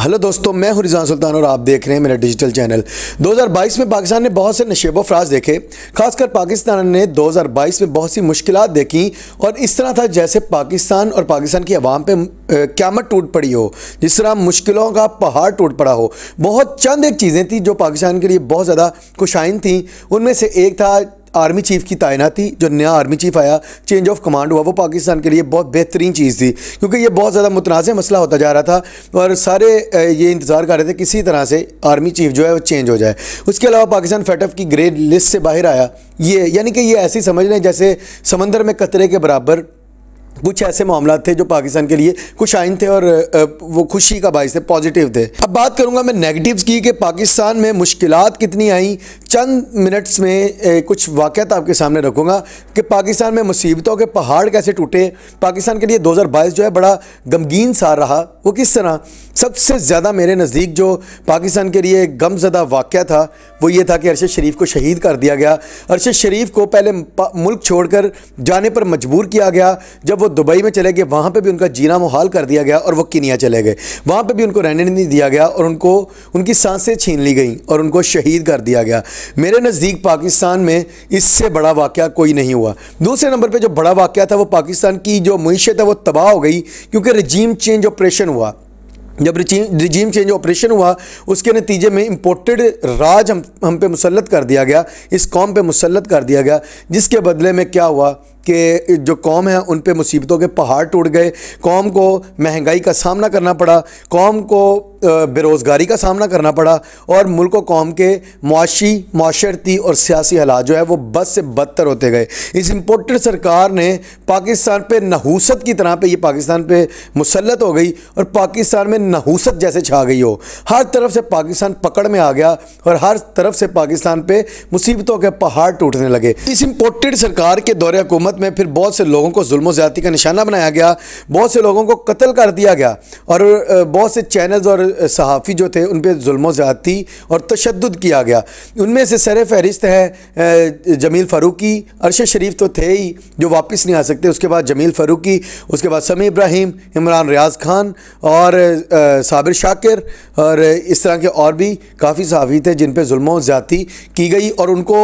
Hello दोस्तों, मैं हूँ रिजान सुल्तान और आप देख रहे हैं मेरा डिजिटल चैनल। 2022 में पाकिस्तान ने बहुत से नशेब अफराज देखे। खासकर पाकिस्तान ने 2022 में बहुत सी मुश्किलात देखी और इस तरह था जैसे पाकिस्तान और पाकिस्तान की आवाम पे क्यामत टूट पड़ी हो, जिस तरह मुश्किलों का पहाड़ टूट पड़ा हो। बहुत चंद एक चीज़ें थी जो पाकिस्तान के लिए बहुत ज़्यादा खुशाइन थी। उनमें से एक था आर्मी चीफ़ की तैनाती, जो नया आर्मी चीफ़ आया चेंज ऑफ़ कमांड हुआ, वो पाकिस्तान के लिए बहुत बेहतरीन चीज़ थी, क्योंकि ये बहुत ज़्यादा मुतनाज़ मसला होता जा रहा था, और सारे ये इंतज़ार कर रहे थे किसी तरह से आर्मी चीफ़ जो है वो चेंज हो जाए। उसके अलावा पाकिस्तान फेटअप की ग्रेड लिस्ट से बाहर आया, ये, यानी कि ये ऐसी समझ लें जैसे समंदर में कतरे के बराबर कुछ ऐसे मामला थे जो पाकिस्तान के लिए कुछ आइन थे और वो खुशी का बायस थे पॉजिटिव थे। अब बात करूँगा मैं नेगेटिव्स की कि पाकिस्तान में मुश्किल कितनी आई। चंद मिनट्स में कुछ वाक़ात आपके सामने रखूँगा कि पाकिस्तान में मुसीबतों के पहाड़ कैसे टूटे। पाकिस्तान के लिए 2022 जो है बड़ा गमगीन सा रहा। वो किस तरह? सबसे ज़्यादा मेरे नज़दीक जो पाकिस्तान के लिए गमजदा वाक़ था, वो ये था कि अरशद शरीफ को शहीद कर दिया गया। अरशद शरीफ को पहले मुल्क छोड़कर जाने पर मजबूर किया गया, जब वो दुबई में चले गए, वहाँ पर भी उनका जीना मुहाल कर दिया गया और वो किनिया चले गए। वहाँ पर भी उनको रहने नहीं दिया गया और उनको, उनकी साँसें छीन ली गई और उनको शहीद कर दिया गया। मेरे नज़दीक पाकिस्तान में इससे बड़ा वाक़ कोई नहीं हुआ। दूसरे नंबर पर जो बड़ा वाक़ था, वो पाकिस्तान की जो मीशत है, वो तबाह हो गई, क्योंकि रजीम चेंज ऑपरेशन हुआ। जब रिजीम चेंज ऑपरेशन हुआ, उसके नतीजे में इम्पोर्टेड राज हम हम पे मुसलत कर दिया गया, इस कौम पे मुसलत कर दिया गया, जिसके बदले में क्या हुआ? कि जो कौम है, उन पर मुसीबतों के पहाड़ टूट गए। कौम को महँगाई का सामना करना पड़ा। कौम को बेरोज़गारी का सामना करना पड़ा और मुल्क कौम के मुआशी माशरती और सियासी हालात जो है, वो बद से बदतर होते गए। इस इम्पोर्टेड सरकार ने पाकिस्तान पर नहूसत की तरह पे ये पाकिस्तान पे मुसलत हो गई और पाकिस्तान में नहूसत जैसे छा गई हो। हर तरफ़ से पाकिस्तान पकड़ में आ गया और हर तरफ़ से पाकिस्तान पर मुसीबतों के पहाड़ टूटने लगे। इस इम्पोर्टेड सरकार के दौरे हुकूमत में फिर बहुत से लोगों को जुल्म ज़्यादा का निशाना बनाया गया, बहुत से लोगों को कत्ल कर दिया गया और बहुत से चैनल्स और सहाफ़ी जो थे उन पर जुल्म ज़्यादती और तशद किया गया। उनमें से सर फहरिस्त है जमील फ़ारूकी, अरशद शरीफ तो थे ही जो वापस नहीं आ सकते। उसके बाद जमील फ़ारूकी, उसके बाद समी इब्राहिम, इमरान रियाज खान और साबिर शाकिर और इस तरह के और भी काफ़ी सहाफ़ी थे जिन पर जुल्म ज़्यादती की गई और उनको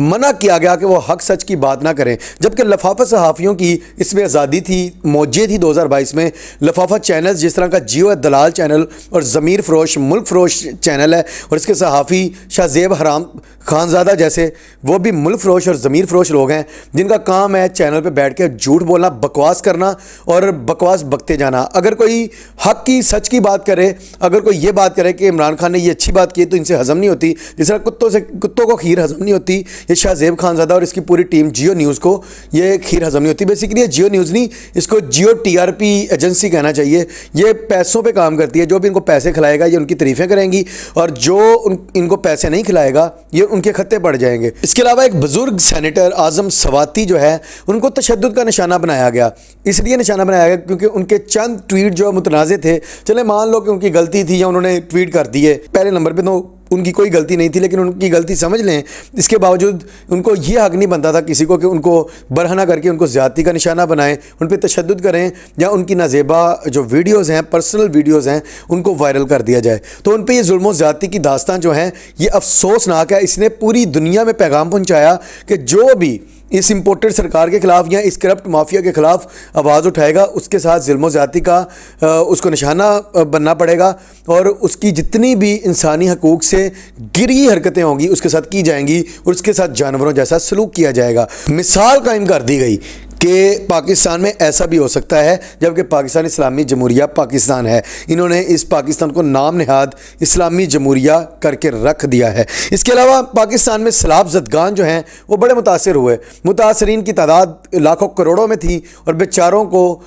मना किया गया कि वो हक सच की बात ना करें। जबकि लफाफा सहाफ़ियों की इसमें आज़ादी थी, मौजे थी 2022 में। लफाफा चैनल जिस तरह का जियो दलाल चैनल और ज़मीर फरोश, मुल्क फरोश चैनल है, और इसके सहाफ़ी शाहजेब हराम खानजादा जैसे, वो भी मुल्क फरोश और ज़मीर फरोश लोग हैं, जिनका काम है चैनल पर बैठ कर झूठ बोलना, बकवास करना और बकवास बकते जाना। अगर कोई हक की, सच की बात करे, अगर कोई ये बात करे कि इमरान खान ने ये अच्छी बात की तो इनसे हज़म नहीं होती। जिस तरह कुत्तों से, कुत्तों को खीर हज़म नहीं होती ये शाहजेब खानजादा और इसकी पूरी टीम जियो न्यूज़ को, ये खीर हजम नहीं होती। बेसिकली ये जियो न्यूज़ नहीं, इसको जियो टीआरपी एजेंसी कहना चाहिए। ये पैसों पे काम करती है, जो भी इनको पैसे खिलाएगा, ये उनकी तारीफ़ें करेंगी और जो उन, इनको पैसे नहीं खिलाएगा, ये उनके खत्ते पड़ जाएँगे। इसके अलावा एक बुज़ुर्ग सैनिटर आज़म सवाती जो है, उनको तशद का निशाना बनाया गया। इसलिए निशाना बनाया गया क्योंकि उनके चंद ट्वीट जो मुतनाज़ थे, चले मान लो कि उनकी गलती थी या उन्होंने ट्वीट कर दिए पहले नंबर पर तो उनकी कोई गलती नहीं थी, लेकिन उनकी गलती समझ लें। इसके बावजूद उनको ये हक नहीं बनता था किसी को कि उनको बरहना करके उनको ज़्यादती का निशाना बनाएँ, उन पर तशद करें, या उनकी नाजेबा जो वीडियोज़ हैं, पर्सनल वीडियोज़ हैं, उनको वायरल कर दिया जाए। तो उन पर यह जुल्म ज़्यादती की दास्तान जो है, ये अफसोसनाक है। इसने पूरी दुनिया में पैगाम पहुँचाया कि जो भी इस इम्पोर्टेड सरकार के ख़िलाफ़ या इस करप्ट माफिया के ख़िलाफ़ आवाज़ उठाएगा, उसके साथ जुल्म ज़्यादा का उसको निशाना बनना पड़ेगा और उसकी जितनी भी इंसानी हकूक़ से गिरी हरकतें होंगी, उसके साथ की जाएँगी और उसके साथ जानवरों जैसा सलूक किया जाएगा। मिसाल कायम कर दी गई कि पाकिस्तान में ऐसा भी हो सकता है, जबकि पाकिस्तान इस्लामी जमहूरिया पाकिस्तान है। इन्होंने इस पाकिस्तान को नाम नहाद इस्लामी जमहूरिया करके रख दिया है। इसके अलावा पाकिस्तान में सलाब जदगान जो हैं, वो बड़े मुतासर हुए। मुतासरीन की तादाद लाखों करोड़ों में थी और बेचारों को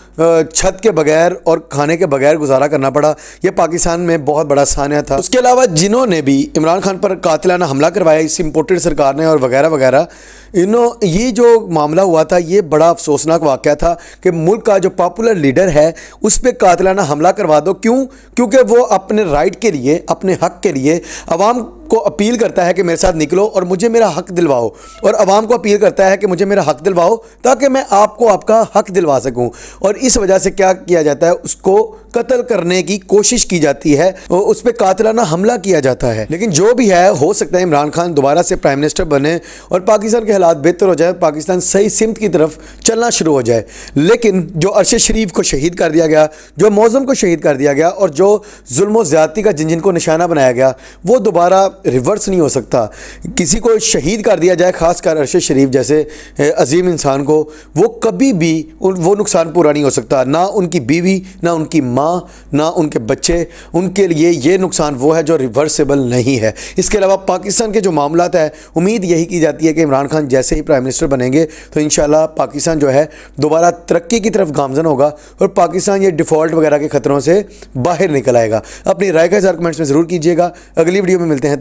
छत के बगैर और खाने के बगैर गुजारा करना पड़ा। यह पाकिस्तान में बहुत बड़ा सानिया था। उसके अलावा जिन्होंने भी इमरान खान पर कातिलाना हमला करवाया, इस इम्पोर्टेड सरकार ने और वगैरह वगैरह, इन्हों, ये जो मामला हुआ था, ये बड़ा अफसोसनाक वाक़ था कि मुल्क का जो पॉपुलर लीडर है, उस पर कातलाना हमला करवा दो। क्यों? क्योंकि वो अपने राइट के लिए, अपने हक के लिए, आवाम को अपील करता है कि मेरे साथ निकलो और मुझे मेरा हक दिलवाओ। और आवाम को अपील करता है कि मुझे मेरा हक दिलवाओ ताकि मैं आपको आपका हक दिलवा सकूँ। और इस वजह से क्या किया जाता है, उसको कत्ल करने की कोशिश की जाती है। और उस पर कातलाना हमला किया जाता है। लेकिन जो भी है, हो सकता है इमरान खान दोबारा से प्राइम मिनिस्टर बने और पाकिस्तान के हालात बेहतर हो जाए, पाकिस्तान सही सिमत की तरफ़ चलना शुरू हो जाए। लेकिन जो अरशद शरीफ को शहीद कर दिया गया, जो मौज़म को शहीद कर दिया गया और जो जुल्म ज़्यादती का जिन जिनको निशाना बनाया गया, वो दोबारा रिवर्स नहीं हो सकता। किसी को शहीद कर दिया जाए ख़ासकर अरशद शरीफ जैसे अजीम इंसान को, वो कभी भी वो नुकसान पूरा नहीं हो सकता। ना उनकी बीवी, ना उनकी माँ, ना उनके बच्चे, उनके लिए ये नुकसान वो है जो रिवर्सेबल नहीं है। इसके अलावा पाकिस्तान के जो मामला है, उम्मीद यही की जाती है कि इमरान खान जैसे ही प्राइम मिनिस्टर बनेंगे तो इन पाकिस्तान जो है, दोबारा तरक्की की तरफ़ गामजन होगा और पाकिस्तान ये डिफ़ॉल्ट वगैरह के ख़तरों से बाहर निकल आएगा। अपनी राय का इजहार कमेंट्स में ज़रूर कीजिएगा। अगली वीडियो में मिलते हैं